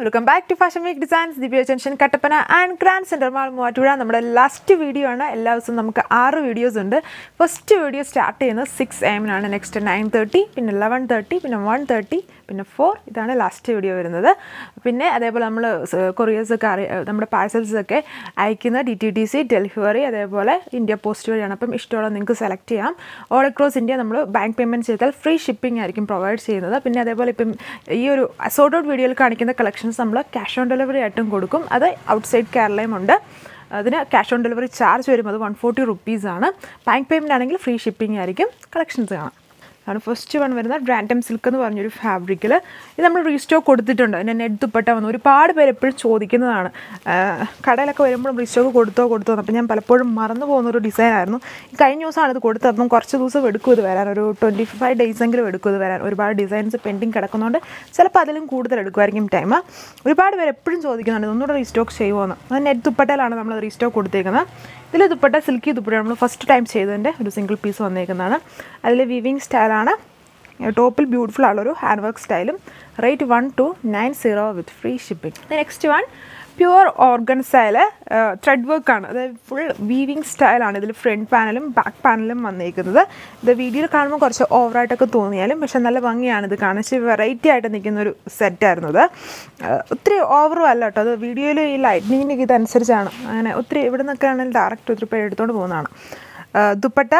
Welcome back to fashion week designs. Divya junction Kattappana and grand centre mall Muvattupuzha. നമ്മുടെ last video ആണ്. എല്ലാ ദിവസവും നമുക്ക് ആറ് വീഡിയോസ് ഉണ്ട്. ഫസ്റ്റ് വീഡിയോ സ്റ്റാർട്ട് ചെയ്യുന്നത് സിക്സ് എമ്മിനാണ് നെക്സ്റ്റ് നയൻ തേർട്ടി പിന്നെ ലെവൻ തേർട്ടി പിന്നെ വൺ തേർട്ടി പിന്നെ ഫോർ ഇതാണ് ലാസ്റ്റ് വീഡിയോ വരുന്നത്. പിന്നെ അതേപോലെ നമ്മൾ കൊറിയേഴ്സ് ഒക്കെ അറിയ നമ്മുടെ പാഴ്സൽസ് ഒക്കെ അയക്കുന്ന D T T C delivery അതേപോലെ ഇന്ത്യ പോസ്റ്റ് വഴിയാണ്. അപ്പം ഇഷ്ടമുള്ള നിങ്ങൾക്ക് സെലക്ട് ചെയ്യാം. ഓൾ അക്രോസ് ഇന്ത്യ നമ്മൾ ബാങ്ക് പേയ്മെന്റ് ചെയ്താൽ ഫ്രീ ഷിപ്പിംഗ് ആയിരിക്കും പ്രൊവൈഡ് ചെയ്യുന്നത്. പിന്നെ അതേപോലെ ഇപ്പം ഈ ഒരു സോർട്ട് ഔട്ട് വീഡിയോയിൽ കാണിക്കുന്ന കളക്ഷൻസ് നമ്മൾ ക്യാഷ് ഓൺ ഡെലിവറി ആയിട്ടും കൊടുക്കും. അത് ഔട്ട്സൈഡ് കേരളയും ഉണ്ട്. അതിന് ക്യാഷ് ഓൺ ഡെലിവറി ചാർജ് വരും അത് വൺ ഫോർട്ടി റുപ്പീസാണ് ബാങ്ക് പേയ്മെന്റ് ആണെങ്കിൽ ഫ്രീ ഷിപ്പിംഗ് ആയിരിക്കും. കളക്ഷൻസ് കാണാം. ആണ് ഫസ്റ്റ് വൺ വരുന്ന റാൻഡം സിൽക്ക് എന്ന് പറഞ്ഞൊരു ഫാബ്രിക്കിൽ ഇത് നമ്മൾ റീസ്റ്റോക്ക് കൊടുത്തിട്ടുണ്ട്. അതിന് നെറ്റ് ദുപ്പട്ട വന്നു. ഒരുപാട് പേര് എപ്പോഴും ചോദിക്കുന്നതാണ്. കടയിലൊക്കെ വരുമ്പോഴും റീസ്റ്റോക്ക് കൊടുത്തോ കൊടുത്തോ എന്ന്. അപ്പം ഞാൻ പലപ്പോഴും മറന്നു പോകുന്ന ഒരു ഡിസൈൻ ആയിരുന്നു. ഈ കഴിഞ്ഞ ദിവസമാണ് ഇത് കൊടുത്തത്. അപ്പം കുറച്ച് ദിവസം എടുക്കും ഇത് വരാൻ. ഒരു ട്വന്റി ഫൈവ് ഡേയ്സ് എങ്കിലും എടുക്കും ഇത് വരാൻ. ഒരുപാട് ഡിസൈൻസ് പെൻഡിങ് കിടക്കുന്നതുകൊണ്ട് ചിലപ്പോൾ അതിലും കൂടുതൽ എടുക്കുമായിരിക്കും ടൈം ഒരുപാട് പേര് എപ്പോഴും ചോദിക്കുന്നുണ്ട് ഒന്നുകൂടെ റീസ്റ്റോക്ക് ചെയ്യുമോ എന്ന്. നെറ്റ് ദുപ്പട്ടയിലാണ് നമ്മൾ റീസ്റ്റോക്ക് കൊടുത്തേക്കുന്നത്. ഇതിൽ ദുപ്പട്ട സിൽക്കി ദുപ്പട്ട നമ്മൾ ഫസ്റ്റ് ടൈം ചെയ്തതിന്റെ ഒരു സിംഗിൾ പീസ് വന്നേക്കുന്നതാണ്. അതിൽ വിവിങ് സ്റ്റൈലാണ് ടോപ്പിൽ ബ്യൂട്ടിഫുൾ ആളൊരു ഹാൻഡ് വർക്ക് സ്റ്റൈലും rate one two nine zero with free shipping. Next one pure organza style thread വർക്കാണ് അതായത് ഫുൾ വീവിങ് സ്റ്റൈലാണ് ഇതിൽ ഫ്രണ്ട് പാനലും ബാക്ക് പാനലും വന്നിരിക്കുന്നത് ഇത് വീഡിയോയിൽ കാണുമ്പോൾ കുറച്ച് ഓവറായിട്ടൊക്കെ തോന്നിയാലും പക്ഷെ നല്ല ഭംഗിയാണ് ഇത് കാണിച്ച് വെറൈറ്റി ആയിട്ട് നിൽക്കുന്ന ഒരു സെറ്റായിരുന്നു ഇത് ഏഹ് ഒത്തിരി ഓവറും അല്ല കേട്ടോ. അത് വീഡിയോയിൽ ഈ ലൈറ്റ്നിങ്ങിന്റെ ഇതനുസരിച്ചാണ്. അങ്ങനെ ഒത്തിരി ഇവിടെ നിന്നൊക്കെ ആണെങ്കിൽ ഡയറക്റ്റ് ഒത്തിരി പേര് എടുത്തുകൊണ്ട് പോകുന്നതാണ്. ദുപ്പട്ട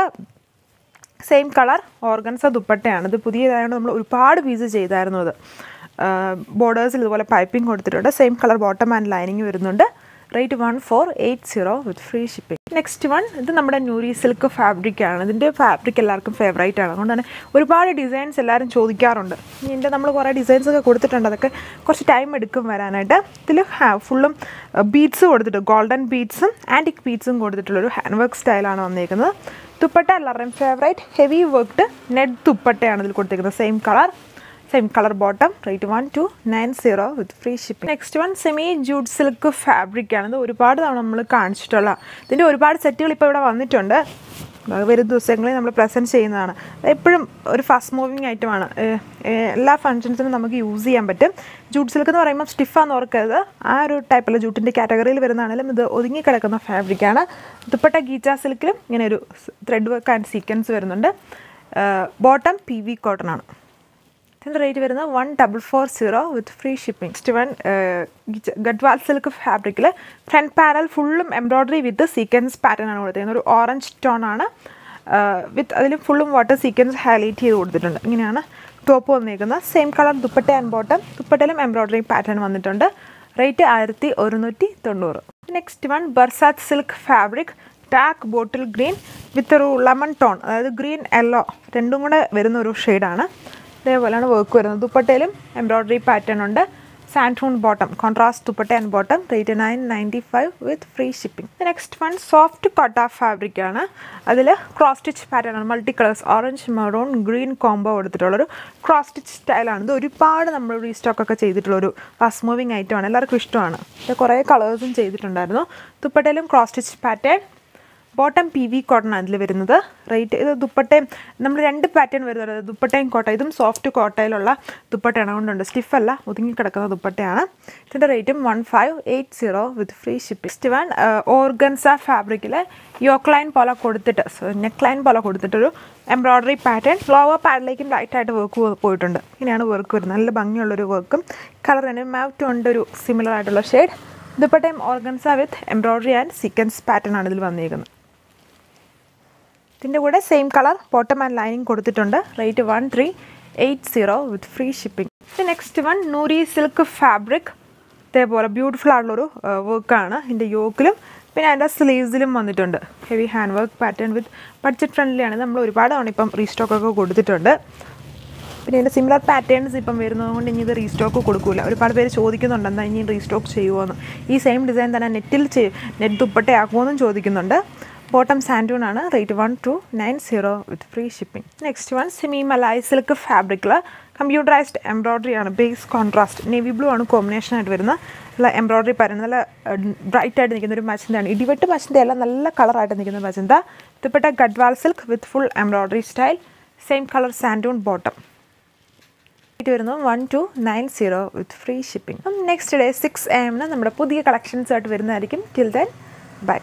സെയിം കളർ ഓർഗൻസ ദുപ്പട്ടയാണ്. ഇത് പുതിയതായതുകൊണ്ട് നമ്മൾ ഒരുപാട് പീസ് ചെയ്തായിരുന്നു അത്. ബോർഡേഴ്സിൽ ഇതുപോലെ പൈപ്പിംഗ് കൊടുത്തിട്ടുണ്ട്. Same colour bottom and lining വരുന്നുണ്ട്. Rate one four eight zero with free shipping next one ഇത് നമ്മുടെ ന്യൂരി സിൽക്ക് ഫാബ്രിക്കാണ് ഇതിന്റെ ഫാബ്രിക് എല്ലാവർക്കും ഫേവറേറ്റ് ആണ്. അതുകൊണ്ട് തന്നെ ഒരുപാട് ഡിസൈൻസ് എല്ലാവരും ചോദിക്കാറുണ്ട്. ഇതിന്റെ നമ്മൾ കുറേ ഡിസൈൻസ് ഒക്കെ കൊടുത്തിട്ടുണ്ട്. അതൊക്കെ കുറച്ച് ടൈം എടുക്കും വരാനായിട്ട്. ഇതിൽ ഫുള്ളും ബീഡ്സ് കൊടുത്തിട്ട് ഗോൾഡൻ ബീഡ്സും ആന്റിക് ബീഡ്സും കൊടുത്തിട്ടുള്ളൊരു ഹാൻഡ് വർക്ക് സ്റ്റൈലാണ് വന്നേക്കുന്നത്. ദുപ്പട്ട എല്ലാവരുടെയും ഫേവറേറ്റ് ഹെവി വർക്ക്ഡ് നെറ്റ് ദുപ്പട്ടയാണ് ഇതിൽ കൊടുത്തിരിക്കുന്നത് same colour same colour bottom rate one two nine zero with free shipping next one semi Jude silk fabric ആണ്. ഇത് ഒരുപാട് തവണ നമ്മൾ കാണിച്ചിട്ടുള്ള ഇതിന്റെ ഒരുപാട് സെറ്റുകൾ ഇപ്പോൾ ഇവിടെ വന്നിട്ടുണ്ട്. വരും ദിവസങ്ങളിൽ നമ്മൾ പ്രസന്റ് ചെയ്യുന്നതാണ്. എപ്പോഴും ഒരു ഫാസ്റ്റ് മൂവിങ് ഐറ്റമാണ് എല്ലാ ഫങ്ഷൻസിനും നമുക്ക് യൂസ് ചെയ്യാൻ പറ്റും. ജൂട്ട് സിൽക്ക് എന്ന് പറയുമ്പോൾ സ്റ്റിഫാന്ന് ഓർക്കരുത്. ആ ഒരു ടൈപ്പുള്ള ജൂട്ടിന്റെ കാറ്റഗറിയിൽ വരുന്നതാണെങ്കിലും ഇത് ഒതുങ്ങി കിടക്കുന്ന ഫാബ്രിക്കാണ് ദുപ്പട്ട ഗീച്ച സിൽക്കിലും ഇങ്ങനെ ഒരു ത്രെഡ് വർക്ക് ആൻഡ് സീക്വൻസ് വരുന്നുണ്ട്. ബോട്ടം പി വി കോട്ടൺ ആണ്. ഇതിന്റെ റേറ്റ് വരുന്നത്? One double four zero with free shipping next one Gadwal silk ഫാബ്രിക്കിൽ ഫ്രണ്ട് പാനൽ ഫുള്ളും എംബ്രോയ്ഡറി വിത്ത് സീക്വൻസ് പാറ്റേൺ ആണ് കൊടുത്തിരിക്കുന്നത്. ഒരു ഓറഞ്ച് ടോൺ ആണ്. വിത്ത് അതിൽ ഫുള്ളും വാട്ടർ സീക്വൻസ് ഹൈലൈറ്റ് ചെയ്ത് കൊടുത്തിട്ടുണ്ട്. ഇങ്ങനെയാണ് ടോപ്പ് വന്നിരിക്കുന്നത് same colour dupatta and bottom ദുപ്പട്ടയിലും embroidery pattern വന്നിട്ടുണ്ട്. റേറ്റ് ആയിരത്തി ഒരുന്നൂറ്റി തൊണ്ണൂറ്. Next one ബർസാത്ത് silk fabric dark bottle green with ഒരു ലെമൺ ടോൺ അതായത് ഗ്രീൻ യെല്ലോ രണ്ടും കൂടെ വരുന്ന ഒരു ഷെയ്ഡാണ് ഇതേപോലെയാണ് വർക്ക് വരുന്നത്. ദുപ്പട്ടയിലും എംബ്രോയ്ഡറി പാറ്റേൺ ഉണ്ട്. സാൻഡൂൺ bottom contrast dupatta and bottom rate nine ninety five with free shipping next one soft Kota fabric ആണ്. അതിൽ ക്രോസ് സ്റ്റിച്ച് പാറ്റേൺ ആണ്. Multi colours orange maroon green combo എടുത്തിട്ടുള്ളൊരു cross stitch സ്റ്റൈലാണ് ഇത് ഒരുപാട് നമ്മൾ റീസ്റ്റോക്ക് ഒക്കെ ചെയ്തിട്ടുള്ളൊരു fast moving ഐറ്റമാണ് എല്ലാവർക്കും ഇഷ്ടമാണ്. ഇത് കുറേ കളേഴ്സും ചെയ്തിട്ടുണ്ടായിരുന്നു. ദുപ്പട്ടയിലും cross stitch pattern bottom P V cotton അതിൽ വരുന്നത്. റേറ്റ് ഇത് ദുപ്പട്ടയും നമ്മൾ രണ്ട് പാറ്റേൺ വരുന്നത്. ദുപ്പട്ടയും കോട്ട ഇതും സോഫ്റ്റ് കോട്ടയിലുള്ള ദുപ്പട്ടയാണ്. കൊണ്ടുണ്ട് സ്റ്റിഫല്ല ഒതുങ്ങി കിടക്കുന്ന ദുപ്പട്ടയാണ്. ഇതിന്റെ റേറ്റും one five eight zero with free ship next one organza ഫാബ്രിക്കിൽ യോക്ലൈൻ ലൈൻ പോലെ കൊടുത്തിട്ട് നെക്ലൈൻ ലൈൻ പോലെ കൊടുത്തിട്ടൊരു എംബ്രോയ്ഡറി പാറ്റേൺ ലോവർ പാഡിലേക്കും ലൈറ്റായിട്ട് വർക്ക് പോയിട്ടുണ്ട്. ഇങ്ങനെയാണ് വർക്ക് വരുന്നത്. നല്ല ഭംഗിയുള്ളൊരു വർക്കും കളർ തന്നെ മാറ്റ് ഉണ്ട് ഒരു സിമിലർ ആയിട്ടുള്ള ഷെയ്ഡ് ദുപ്പട്ടയും organza with embroidery and sequence pattern ആണ് ഇതിൽ വന്നിരിക്കുന്നത് ഇതിന്റെ കൂടെ same colour bottom and lining കൊടുത്തിട്ടുണ്ട്. Rate one three eight zero with free shipping next one Noori silk fabric ഇതേപോലെ ബ്യൂട്ടിഫുൾ ആയിട്ടുള്ളൊരു വർക്കാണ് ഇതിന്റെ യോക്കിലും പിന്നെ അതിന്റെ സ്ലീവ്സിലും വന്നിട്ടുണ്ട്. Heavy hand work pattern with budget ഫ്രണ്ട്ലിയാണ് നമ്മൾ ഒരുപാട് തവണ ഇപ്പം റീസ്റ്റോക്കൊക്കെ കൊടുത്തിട്ടുണ്ട്. പിന്നെ ഇതിന്റെ സിമിലർ പാറ്റേൺസ് ഇപ്പം വരുന്നതുകൊണ്ട് ഇനി ഇത് റീസ്റ്റോക്ക് കൊടുക്കില്ല ഒരുപാട് പേര് ചോദിക്കുന്നുണ്ട് എന്താ ഇനി റീസ്റ്റോക്ക് ചെയ്യുമോ എന്ന് ഈ സെയിം ഡിസൈൻ തന്നെ നെറ്റിൽ നെറ്റ് ദുപ്പട്ടയാക്കുമോ എന്നും ചോദിക്കുന്നുണ്ട്. ബോട്ടം സാൻഡൂൺ ആണ് rate one two nine zero with free shipping. Next one semi malai silk ഫാബ്രിക്കിൽ കമ്പ്യൂട്ടറൈസ്ഡ് എംബ്രോയ്ഡറി ആണ്. Base contrast. നേവി ബ്ലൂ ആണ് കോമ്പിനേഷൻ ആയിട്ട് വരുന്നത്. നല്ല എംബ്രോയ്ഡറി പറയുന്നത് നല്ല ബ്രൈറ്റ് ആയിട്ട് നിൽക്കുന്ന ഒരു മച്ചന്തയാണ് ഇടിവെട്ട് മച്ചന്തയല്ല നല്ല കളറായിട്ട് നിൽക്കുന്ന മച്ചന്ത ഇതുപെട്ട Gadwal silk with full embroidery style. Same colour സാൻഡൂൺ bottom. Rate വരുന്നത് one two nine zero with free shipping. Next day six A എമ്മിന് നമ്മുടെ പുതിയ കളക്ഷൻസ് ആയിട്ട് വരുന്നതായിരിക്കും. Till then bye.